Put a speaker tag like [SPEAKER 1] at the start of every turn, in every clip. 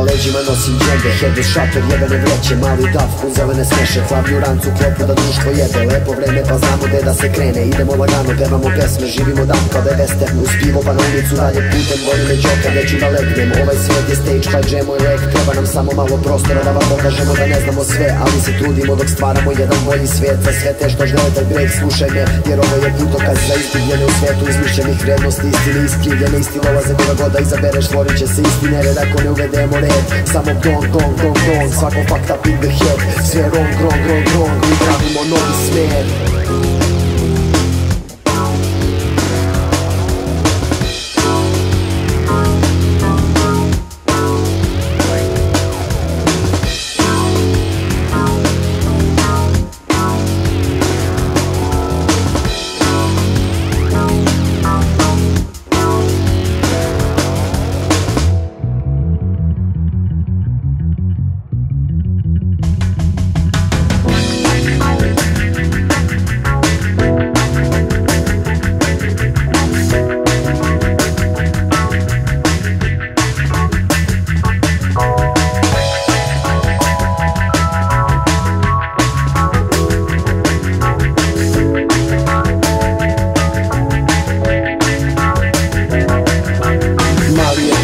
[SPEAKER 1] leđima nosim džembe Head šator, jebene vreće, mali daf u zelene smeše. Hladni u rancu, klopu da društvo jede. Lepo vreme pa znamo gde da se krene. Idemo lagano, pevamo pesme, živimo dan kao da je western Uz pivo pa na ulicu dalje putem Voli me džoka, gde da legnem Ovaj svet je stage, pa džemo i lek. Treba nam samo malo prostora da vam pokažemo da ne znamo sve Ali se trudimo dok stvaramo jedan bolji svet. Za sve te što žele taj break, slušaj me Jer ovo je putokaz za izgubljene u svetu Izmišljenih vrednosti, istine iskrivljene Istilova za koga god da izabereš, stvorit će se istine Red ako ne uvedemo red Samo gång, gång, gång, gong Svako fucked up in the head Sve wrong, wrong, wrong, wrong Mi pravimo novi smer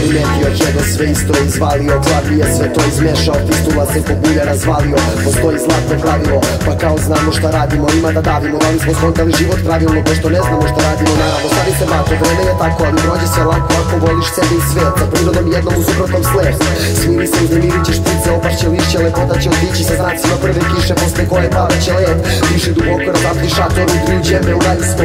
[SPEAKER 1] primetio Hedo sve isto je izvalio. Glavni je sve to izmešao Pistula se po bulja razvalio. Postoji zlatno pravilo Pa kao znamo šta radimo Ima da davimo. Da li smo skontali život pravilno Pošto ne znamo šta radimo. Naravno stavi se mato Vreme je tako Ali prođe se lako. Ako voliš sebe i svet Sa prirodom jednom u suprotnom sled Smiri se uznemirit ćeš ptice Opašće lišće Lepota će otići Sa znacima prve kiše Posle koje pada će led. Više duboko razapni šator U tri džembe U raju smo